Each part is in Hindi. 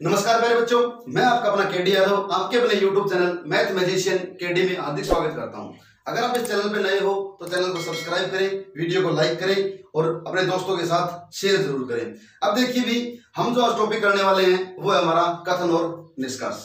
नमस्कार प्यारे बच्चों, मैं आपका अपना केडी यादव, आपके अपने YouTube channel math magician K D में हार्दिक स्वागत करता हूँ। अगर आप इस चैनल पर नए हो तो चैनल को सब्सक्राइब करें, वीडियो को लाइक करें और अपने दोस्तों के साथ शेयर ज़रूर करें। अब देखिए भी, हम जो आज टॉपिक करने वाले हैं, वो है हमारा कथन और निष्कर्ष।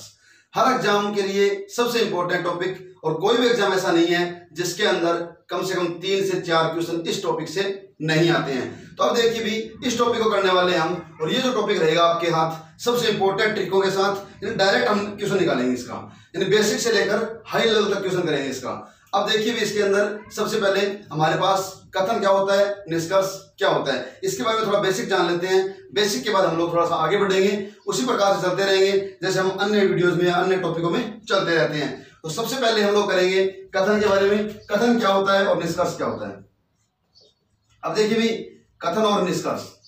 हर एग्ज़ाम के लिए सबसे इंपॉर्टेंट टॉपिक और कोई भी एग्ज़ाम ऐसा नहीं है, जिसके अंदर कम से कम तीन से चार क्वेश्चन इस टॉपिक से नहीं आते हैं। तो अब देखिए भी, इस टॉपिक को करने वाले हम, और ये जो टॉपिक रहेगा आपके हाथ सबसे इंपॉर्टेंट ट्रिकों के साथ डायरेक्ट हम क्वेश्चन निकालेंगे इसका। यानी बेसिक से लेकर हाई लेवल तक क्वेश्चन करेंगे इसका। अब देखिए भी इसके अंदर, सबसे पहले हमारे पास कथन क्या होता है, निष्कर्ष क्या होता है। इसके बारे में थोड़ा बेसिक जान लेते हैं। बेसिक के बाद हम लोग थोड़ा सा आगे बढ़ेंगे। उसी प्रकार से चलते रहेंगे, जैसे हम अन्य वीडियोस में या अन्य टॉपिकों में चलते रहते हैं। तो सबसे पहले हम लोग करेंगे कथन के बारे में। कथन क्या होता है और निष्कर्ष क्या होता है? अब देखिए भी, कथन और निष्कर्ष।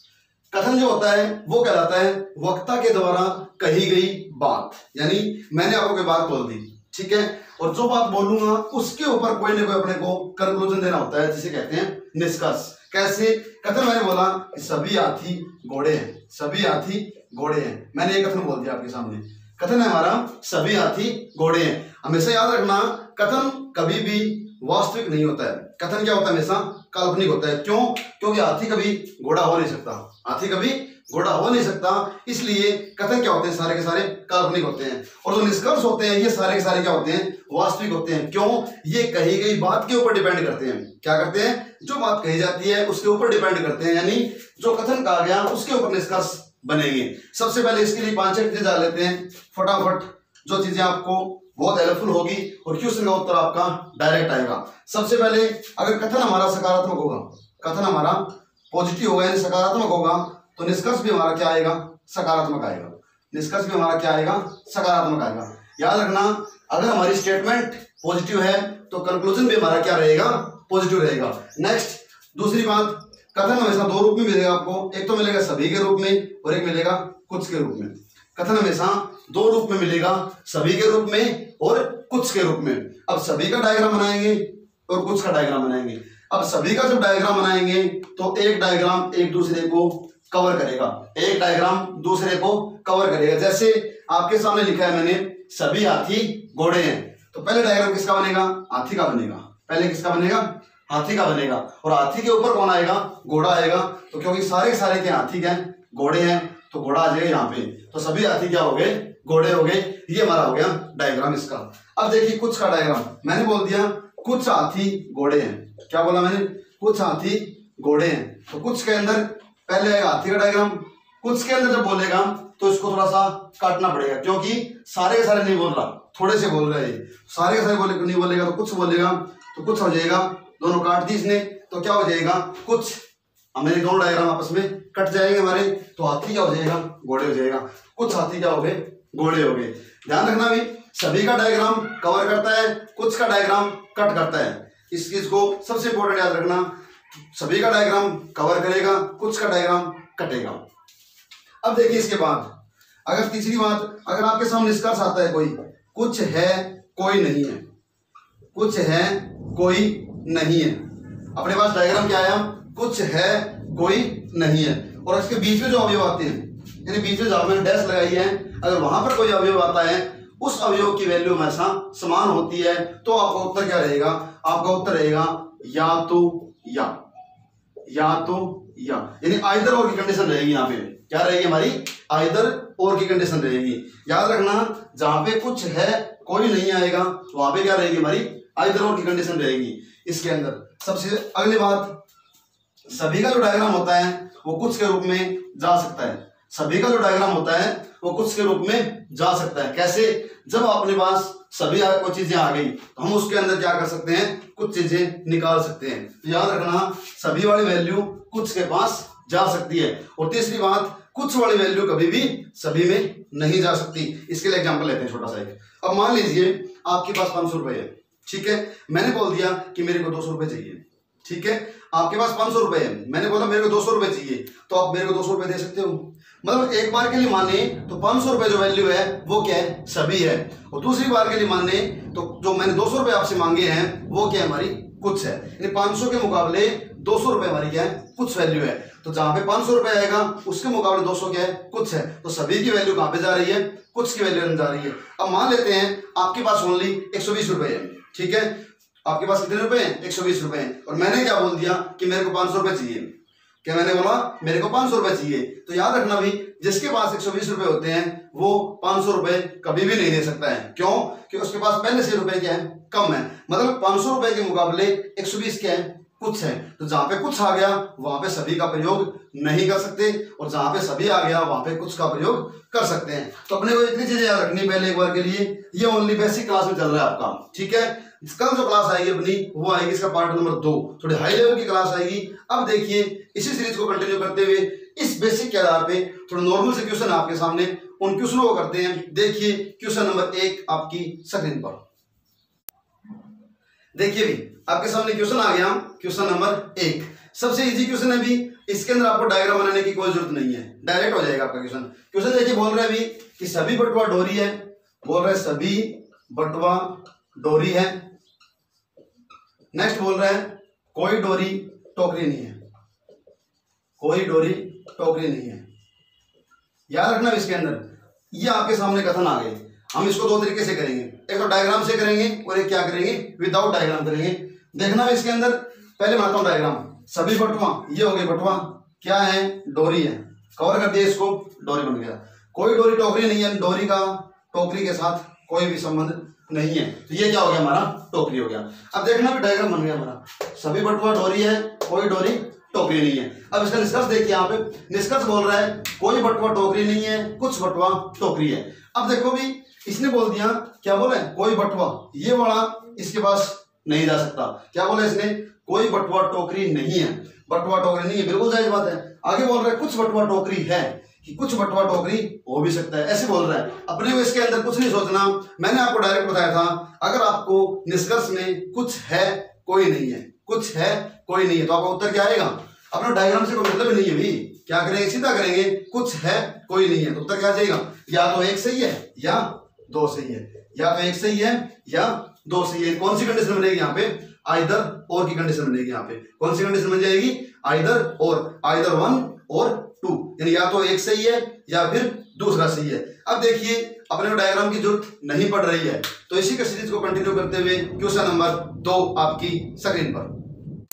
कथन जो होता है, वो कहलाता है वक्ता के द्वारा कही गई बात। यानी मैंने आपको कोई बात बोल दी, ठीक है? और जो बात बोलूँगा, उसके ऊपर कोई ना कोई अपने को कंक्लूजन देना होता है, जिसे कहते हैं निष्कर्ष कैसे? कथन मैंने बोला कि सभी हाथी घोड़े हैं, सभी हाथी घोड़े हैं। मैंने ये कथन बोल दिया आपके सामने। कथन है हमारा, सभी हाथी घोड़े हैं। हमेशा याद रखना, कथन कभी भी वास्तविक नहीं होता है। कथन क्या होता है हमेशा? काल्पनिक होता है। क्यों? क्योंकि हाथी कभी घोड़ा हो नहीं सकता। हाथी कभी घोड़ा हो नहीं सकता। इसलिए कथन क्या होते हैं? सारे के सारे काल्पनिक होते हैं। और जो तो निष्कर्ष होते हैं, ये सारे के सारे क्या होते हैं? वास्तविक होते हैं। क्यों? ये कही गई बात के ऊपर डिपेंड करते हैं। क्या करते हैं? जो बात कही जाती है, उसके ऊपर डिपेंड करते हैं। यानी जो कथन कहा गया, उसके ऊपर निष्कर्ष बनेंगे। सबसे पहले इसके लिए पाँच छह चीज़ें डाल लेते हैं। फटाफट जो चीज़ें आपको बहुत हेल्पफुल होगी। और क्वेश्चन का उत्तर आपका? डायरेक्ट आएगा। सबसे पहले, अगर कथन हमारा सकारात्मक होगा, कथन हमारा पॉजिटिव होगा यानी सकारात्मक होगा तो निष्कर्ष भी हमारा क्या आएगा? सकारात्मक आएगा। निष्कर्ष भी हमारा क्या आएगा? सकारात्मक आएगा। याद रखना, अगर हमारी स्टेटमेंट पॉजिटिव है तो कंक्लूजन भी हमारा क्या रहेगा? पॉजिटिव रहेगा। नेक्स्ट दूसरी बात, कथन हमेशा दो रूप में मिलेगा आपको। एक तो मिलेगा सभी के रूप में, और एक मिलेगा कुछ के रूप में। कथन हमेशा दो रूप में मिलेगा, सभी के रूप में और कुछ के रूप में। अब सभी का डायग्राम बनाएँगे और कुछ का डायग्राम बनाएँगे। अब सभी का जब डायग्राम बनाएँगे तो एक डायग्राम एक दूसरे को कवर करेगा। एक डायग्राम दूसरे को कवर करेगा। जैसे आपके सामने लिखा है मैंने, सभी हाथी घोड़े हैं। तो पहले डायग्राम किसका बनेगा? हाथी का बनेगा। पहले किसका बनेगा? हाथी का बनेगा। और हाथी के ऊपर कौन आएगा? घोड़ा आएगा। तो क्योंकि सारे सारे के हाथी क्या घोड़े हैं तो घोड़ा आ जाएगा यहाँ पे। तो सभी हाथी क्या हो गए? घोड़े हो गए, ये हमारा हो गया डायग्राम इसका। अब देखिए कुछ का डायग्राम मैंने बोल दिया, कुछ हाथी घोड़े हैं। क्या बोला मैंने? कुछ हाथी घोड़े हैं। तो कुछ के अंदर, पहले आएगा हाथी का डायग्राम कुछ के अंदर जब बोलेगा तो इसको थोड़ा सा काटना पड़ेगा, क्योंकि सारे के सारे नहीं बोल रहा, थोड़े से बोल रहे हैं सारे के सारे बोले, नहीं बोलेगा तो कुछ बोलेगा तो कुछ हो जाएगा, दोनों काट दी इसने तो क्या हो जाएगा? कुछ। हमारे दोनों डायग्राम आपस में कट जाएँगे हमारे तो हाथी क्या हो जाएगा? घोड़े हो जाएगा। कुछ हाथी क्या हो गए? घोड़े हो गए। ध्यान रखना भी सभी का डायग्राम कवर करता है, कुछ का डायग्राम कट करता है। इस चीज़ को सबसे इंपॉर्टेंट याद रखना, सभी का डायग्राम कवर करेगा, कुछ का डायग्राम कटेगा। अब देखिए इसके बाद, अगर तीसरी बात, अगर आपके सामने निष्कर्ष आता है कोई, कुछ है, कोई नहीं है। कुछ है, कोई नहीं है। अपने पास डायग्राम क्या आया कुछ है, कोई नहीं है। और इसके बीच में जो अवयव आते हैं यानी बीच में जहाँ मैंने डैश लगाई है, अगर वहाँ पर कोई अवयव आता है, उस अवयव की वैल्यू हमेशा समान होती है तो आपका उत्तर क्या रहेगा? आपका उत्तर रहेगा या तो या या तो या। यानी आइदर और की कंडीशन रहेगी यहाँ पे। क्या रहेगी हमारी? आइदर और की कंडीशन रहेगी। याद रखना, जहाँ पे कुछ है, कोई नहीं आएगा वहाँ पे क्या रहेगी हमारी? आइदर और की कंडीशन रहेगी। इसके अंदर सबसे अगली बात, सभी का जो डायग्राम होता है, वो कुछ के रूप में जा सकता है। सभी का जो डायग्राम होता है, वो कुछ के रूप में जा सकता है। कैसे? जब अपने पास सभी कोई चीज़ें आ गई तो हम उसके अंदर क्या कर सकते हैं? कुछ चीज़ें निकाल सकते हैं। तो याद रखना, सभी वाली वैल्यू कुछ के पास जा सकती है। और तीसरी बात, कुछ वाली वैल्यू कभी भी सभी में नहीं जा सकती। इसके लिए एग्ज़ाम्पल लेते हैं छोटा सा एक। अब मान लीजिए, आपके पास पाँच सौ रुपए है। ठीक है? मैंने बोल दिया कि मेरे को दो सौ रुपए चाहिए। ठीक है? आपके पास पाँच सौ रुपए है। मैंने बोला, मेरे को दो सौ रुपए चाहिए। तो आप मेरे को दो सौ रुपए दे सकते हो? मतलब एक बार के लिए माने तो पाँच सौ रुपए जो वैल्यू है, वो क्या है? सभी है। और दूसरी बार के लिए माने तो जो मैंने दो सौ रुपए आपसे मांगे हैं, वो क्या है हमारी? कुछ है। यानी 500 के मुकाबले 200 रुपए हमारी क्या है? कुछ वैल्यू है। तो जहाँ पे 500 रुपए आएगा, उसके मुकाबले 200 क्या है? कुछ है। तो सभी की वैल्यू कहाँ पे जा रही है? कुछ की वैल्यू जा रही है। अब मान लेते हैं, आपके पास ओनली एक सौ बीस रुपए है। ठीक है? आपके पास कितने रुपए हैं? एक सौ बीस रुपए हैं। और मैंने क्या बोल दिया कि मेरे को पाँच सौ रुपए चाहिए। क्या मैंने बोला? मेरे को पाँच सौ रुपए चाहिए। तो याद रखना भी जिसके पास एक सौ बीस रुपए होते हैं, वो पाँच सौ रुपए कभी भी नहीं दे सकता है। क्यों? कि उसके पास पहले से रुपए क्या है? कम है। मतलब पाँच सौ रुपए के मुकाबले एक सौ बीस क्या है? कुछ है। तो जहाँ पे कुछ आ गया, वहाँ पे सभी का प्रयोग नहीं कर सकते। और जहाँ पे सभी आ गया, वहाँ पे कुछ का प्रयोग कर सकते हैं। तो अपने को इतनी चीज़ें याद रखनी पहले एक बार के लिए। ये ओनली बेसिक क्लास में चल रहा है आपका। ठीक है? कल जो क्लास आएगी अपनी, वो आएगी इसका पार्ट नंबर दो। थोड़ी हाई लेवल की क्लास आएगी। अब देखिए, इसी सीरीज़ को कंटिन्यू करते हुए, इस बेसिक के आधार पे थोड़ा नॉर्मल से क्वेश्चन आपके सामने, उन क्वेश्चनों को करते हैं। देखिए क्वेश्चन नंबर एक आपकी स्क्रीन पर। देखिए भी, आपके सामने क्वेश्चन आ गया। क्वेश्चन नंबर एक। सबसे इजी क्वेश्चन है भी, इसके अंदर आपको डायग्राम बनाने की कोई ज़रूरत नहीं है। डायरेक्ट हो जाएगा आपका क्वेश्चन क्वेश्चन देखिए बोल रहे हैं भी कि सभी बटवा डोरी है। बोल रहे सभी बटवा डोरी है। नेक्स्ट बोल रहे हैं, कोई डोरी टोकरी नहीं है। कोई डोरी टोकरी नहीं है। याद रखना इसके अंदर। ये आपके सामने कथन आ गए हम इसको दो तरीके से करेंगे। एक तो डायग्राम से करेंगे और एक क्या करेंगे? विदाउट डायग्राम करेंगे। देखना इसके अंदर। पहले बनाता हूँ डायग्राम सभी बटुआ, ये हो गए बटुआ। क्या है? डोरी है। कवर कर दिया इसको, डोरी बन गया। कोई डोरी टोकरी नहीं है, डोरी का टोकरी के साथ कोई भी संबंध नहीं है। तो ये क्या हो गया हमारा? टोकरी हो गया। अब देखना डायग्राम बन गया हमारा। सभी बटुआ डोरी है, कोई डोरी, टोकरी नहीं है। अब इसका निष्कर्ष देखिए यहाँ पे। निष्कर्ष बोल रहा है, कोई बटुआ टोकरी नहीं है, कुछ बटुआ टोकरी है। अब देखो भी, इसने बोल दिया, क्या बोले कोई बटुआ ये वाला इसके पास नहीं जा सकता। क्या बोले इसने? कोई बटुआ टोकरी नहीं है। बटुआ टोकरी नहीं है। बिल्कुल जायज़ बात है। आगे बोल रहे कुछ बटुआ टोकरी है। कि कुछ बटवा टोकरी हो भी सकता है, ऐसे बोल रहा है। अपने को इसके अंदर कुछ नहीं सोचना। मैंने आपको डायरेक्ट बताया था, अगर आपको निष्कर्ष में कुछ है, कोई नहीं है। कुछ है, कोई नहीं है। तो आपका उत्तर क्या आएगा? अपना डायग्राम से कोई मतलब नहीं है भाई। क्या करेंगे? सीधा करेंगे, कुछ है, कोई नहीं है। तो उत्तर क्या जाएगा? या तो एक सही है, या दो सही है। या तो एक सही है, या दो सही है। कौन सी कंडीशन बनेगी यहाँ पे? आइदर और की कंडीशन बनेगी यहाँ पे। कौन सी कंडीशन बन जाएगी? आइदर और आइदर वन और टू, यानी या तो एक सही है या फिर दूसरा सही है। अब देखिए, अपने डायग्राम की ज़रूरत नहीं पड़ रही है। तो इसी का सीरीज़ को कंटिन्यू करते हुए क्वेश्चन नंबर दो आपकी स्क्रीन पर।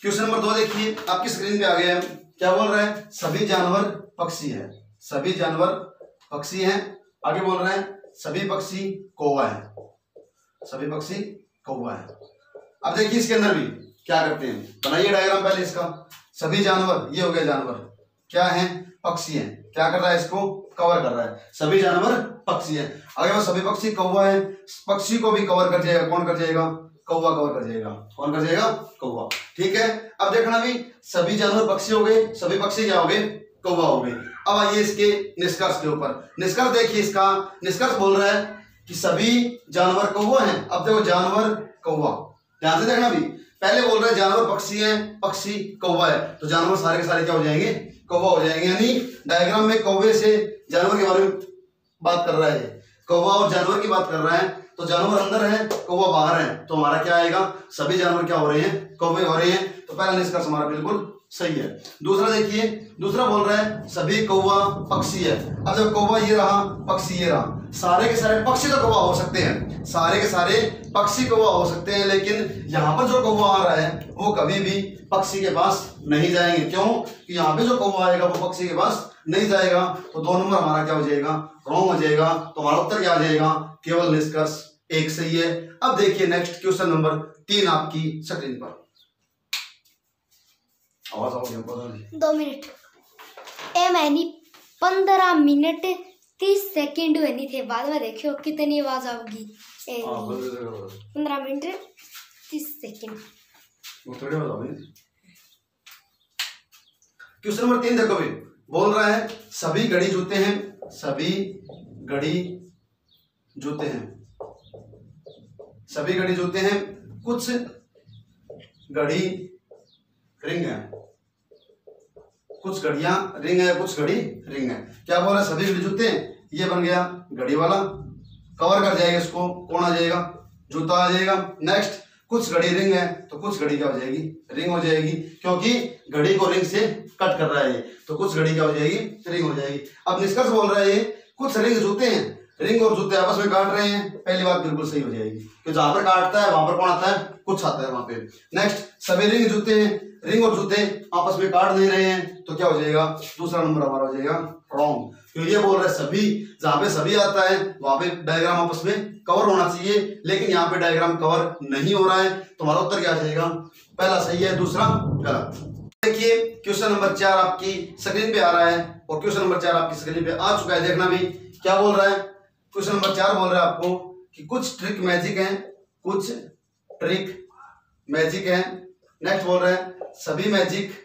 क्वेश्चन नंबर दो देखिए, आपकी स्क्रीन पे आ गया है। क्या बोल रहा है? सभी जानवर पक्षी है। सभी जानवर पक्षी हैं। आगे बोल रहे हैं, सभी पक्षी कौवा है। सभी पक्षी कौवा है। अब देखिए इसके अंदर भी क्या करते हैं। बनाइए डायग्राम पहले इसका। सभी जानवर, ये हो गया जानवर। क्या है? पक्षी है। क्या कर रहा है इसको? कवर कर रहा है। सभी जानवर पक्षी है। अगर वो सभी पक्षी कौवा है, पक्षी को भी कवर कर जाएगा। कौन कर जाएगा? कौवा कवर कर जाएगा। कौन कर जाएगा? कौवा। ठीक है? अब देखना भी, सभी जानवर पक्षी हो गए सभी पक्षी क्या हो गए कौवा हो गए अब आइए इसके निष्कर्ष के ऊपर। निष्कर्ष देखिए इसका। निष्कर्ष बोल रहा है कि सभी जानवर कौवा हैं। अब देखो, जानवर कौवा। ध्यान से देखना भी। पहले बोल रहे जानवर पक्षी है, पक्षी कौवा है। तो जानवर सारे के सारे क्या हो जाएँगे? कौवा हो जाएँगे। यानी डायग्राम में कौवे से जानवर के बारे में बात कर रहा है। कौवा और जानवर की बात कर रहा है तो जानवर अंदर है, कौवा बाहर है। तो हमारा क्या आएगा? सभी जानवर क्या हो रहे हैं? कौवे हो रहे हैं। तो पहला निष्कर्ष हमारा बिल्कुल सही है। दूसरा देखिए, दूसरा बोल रहा है, सभी कौवा पक्षी है। अब जब कौवा ये रहा, पक्षी ये रहा सारे के सारे पक्षी तो कौवा हो सकते हैं। सारे के सारे पक्षी कौवा हो सकते हैं, लेकिन यहाँ पर जो कौवा आ रहा है, वो कभी भी पक्षी के पास नहीं जाएँगे। क्यों? कि यहाँ पे जो कौवा आएगा, वो पक्षी के पास नहीं जाएगा। तो दो नंबर हमारा क्या हो जाएगा? रॉन्ग हो जाएगा। तो हमारा उत्तर क्या आ जाएगा? केवल निष्कर्ष एक सही है। अब देखिए नेक्स्ट क्वेश्चन नंबर तीन आपकी स्क्रीन पर। आवाज़ आओ दो मिनट। ए, मैंने, पंद्रह मिनट तीस सेकंड हुए थे बाद में देखियो कितनी आवाज़ आओगी हाँ, पंद्रह मिनट तीस सेकंड। क्वेश्चन नंबर तीन देखो भाई। बोल रहा है सभी घड़ी जूते हैं सभी घड़ी जूते हैं। सभी घड़ी जूते हैं कुछ घड़ी रिंग है कुछ घड़िया रिंग है, कुछ घड़ी रिंग है। क्या बोल रहा सभी घड़ी जूते ये बन गया घड़ी वाला। कवर कर जाएगा इसको, कौन आ जाएगा? जूता आ जाएगा। नेक्स्ट कुछ घड़ी रिंग है तो कुछ घड़ी क्या हो जाएगी? रिंग हो जाएगी, क्योंकि घड़ी को रिंग से कट कर रहा है तो कुछ घड़ी क्या हो जाएगी? रिंग हो जाएगी। अब निष्कर्ष बोल रहा है कुछ रिंग जूते हैं। रिंग और जूते आपस में काट रहे हैं, पहली बात बिल्कुल सही हो जाएगी। जहाँ पर काटता है, वहाँ पर कौन आता है? कुछ आता है वहाँ पे। नेक्स्ट सभी रिंग जूते हैं। रिंग और जूते आपस में काट नहीं रहे हैं तो क्या हो जाएगा? दूसरा नंबर हमारा हो जाएगा रॉन्ग क्यों ये बोल रहे सभी, जहाँ पे सभी आता है, वहाँ पे डायग्राम आपस में कवर होना चाहिए, लेकिन यहाँ पे डायग्राम कवर नहीं हो रहा है तो हमारा उत्तर क्या जाएगा? पहला सही है, दूसरा गलत. देखिए क्वेश्चन नंबर चार आपकी स्क्रीन पे आ रहा है, और क्वेश्चन नंबर चार आपकी स्क्रीन पे आ चुका है, देखना भी. क्या बोल रहा है? क्वेश्चन नंबर चार बोल रहा है आपको कि कुछ ट्रिक मैजिक है, कुछ ट्रिक मैजिक है. नेक्स्ट बोल रहे है सभी मैजिक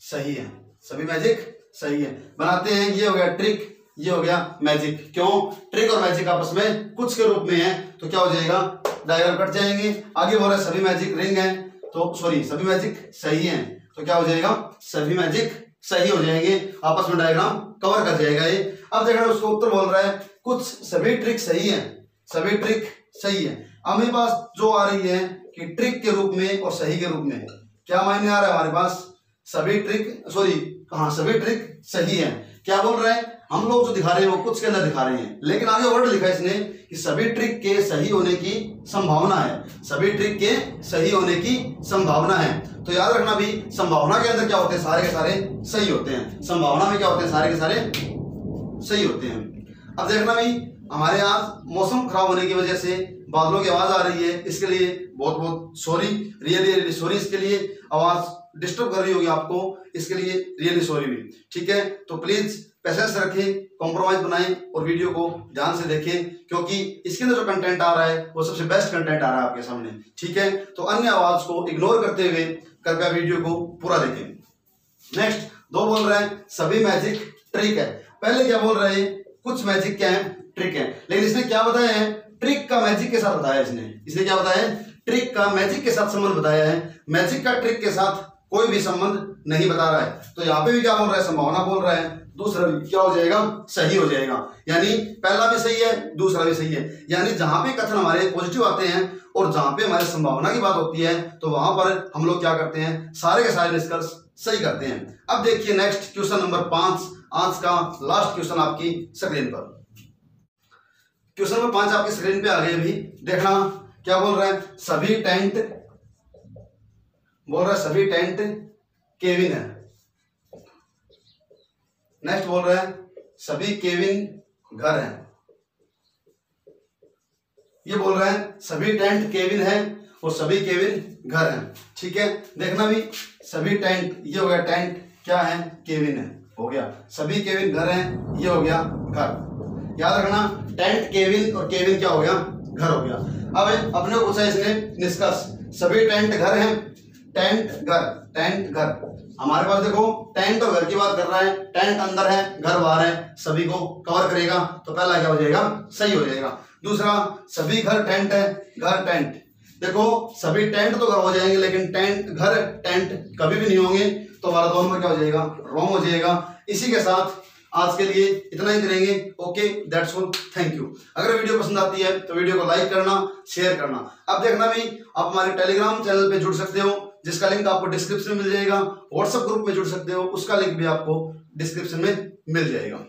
सही है। सभी मैजिक सही है। बनाते हैं, ये हो गया ट्रिक ये हो गया मैजिक क्यों? ट्रिक और मैजिक आपस में कुछ के रूप में है तो क्या हो जाएगा? डायग्राम कट जाएँगे। आगे बोल रहा सभी मैजिक रिंग है तो सॉरी सभी मैजिक सही है। तो क्या हो जाएगा? सभी मैजिक सही हो जाएँगे। आपस में डायग्राम कवर कर जाएगा ये। अब देखना उसको उत्तर बोल रहा है, कुछ सभी ट्रिक सही है। सभी ट्रिक सही है। मेरे पास जो आ रही है कि ट्रिक के रूप में और सही के रूप में क्या मायने आ रहा है हमारे पास? सभी ट्रिक सॉरी हाँ सभी ट्रिक सही है। क्या बोल रहे हैं? हम लोग जो दिखा रहे हैं वो कुछ के अंदर दिखा रहे हैं। लेकिन आगे वर्ड लिखा है इसने कि सभी ट्रिक के सही होने की संभावना है। सभी ट्रिक के सही होने की संभावना है। तो याद रखना भी, संभावना के अंदर क्या होते हैं? सारे के सारे सही होते हैं। संभावना में क्या होते हैं? सारे के सारे सही होते हैं। अब देखना भी, हमारे यहाँ मौसम खराब होने की वजह से बादलों की आवाज़ आ रही है, इसके लिए बहुत बहुत सॉरी रियली रियली सॉरी इसके लिए आवाज़ डिस्टर्ब कर रही होगी आपको, इसके लिए रियली सॉरी भी। ठीक है? तो प्लीज़ पेशेंस रखें कॉम्प्रोमाइज बनाएँ और वीडियो को ध्यान से देखें, क्योंकि इसके अंदर जो कंटेंट आ रहा है, वो सबसे बेस्ट कंटेंट आ रहा है आपके सामने। ठीक है? तो अन्य आवाज़ को इग्नोर करते हुए कृपया वीडियो को पूरा देखें। नेक्स्ट दो बोल रहे हैं, सभी मैजिक ट्रिक है। पहले क्या बोल रहे हैं? कुछ मैजिक क्या है ट्रिक है। लेकिन इसने क्या बताया है? ट्रिक का मैजिक के साथ बताया इसने। इसने क्या बताया? ट्रिक का मैजिक के साथ संबंध बताया है। मैजिक का ट्रिक के साथ कोई भी संबंध नहीं बता रहा है। तो यहाँ पे भी क्या बोल रहा है? संभावना बोल रहा है। दूसरा भी क्या हो जाएगा? सही हो जाएगा। यानी पहला भी सही है, दूसरा भी सही है। यानी जहाँ पे कथन हमारे पॉजिटिव आते हैं और जहाँ पे हमारे संभावना की बात होती है तो वहाँ पर हम लोग क्या करते हैं? सारे के सारे निष्कर्ष सही करते हैं। अब देखिए नेक्स्ट क्वेश्चन नंबर पाँच आज का लास्ट क्वेश्चन आपकी स्क्रीन पर। क्वेश्चन नंबर पाँच आपकी स्क्रीन पे आ गए अभी। देखना, क्या बोल रहा है? सभी टेंट, बोल रहा है सभी टेंट केविन है। नेक्स्ट बोल रहा है, सभी केविन घर हैं। ये बोल रहा है, सभी टेंट केविन है और सभी केविन घर है। ठीक है? देखना भी, सभी टेंट, ये हो गया टेंट, क्या है? केविन है। हो गया। सभी केविन घर है, ये हो गया घर। याद रखना, टेंट केविन और केविन क्या हो गया? घर हो गया। अब अपने को पूछा इसने निष्कर्ष सभी टेंट घर हैं? टेंट घर टेंट घर। हमारे पास देखो, टेंट और घर की बात कर रहा है, टेंट अंदर है, घर बाहर है, सभी को कवर करेगा तो पहला क्या हो जाएगा? सही हो जाएगा। दूसरा, सभी घर टेंट है, घर टेंट। देखो, सभी टेंट तो घर हो जाएँगे, लेकिन टेंट, घर, टेंट कभी भी नहीं होंगे तो हमारा दोनों में क्या हो जाएगा? रॉन्ग हो जाएगा। इसी के साथ आज के लिए इतना ही करेंगे। Okay that's all thank you अगर वीडियो पसंद आती है तो वीडियो को लाइक करना शेयर करना। अब देखना भी, आप हमारे टेलीग्राम चैनल पे जुड़ सकते हो, जिसका लिंक आपको डिस्क्रिप्शन में मिल जाएगा। व्हाट्सएप ग्रुप में जुड़ सकते हो, उसका लिंक भी आपको डिस्क्रिप्शन में मिल जाएगा।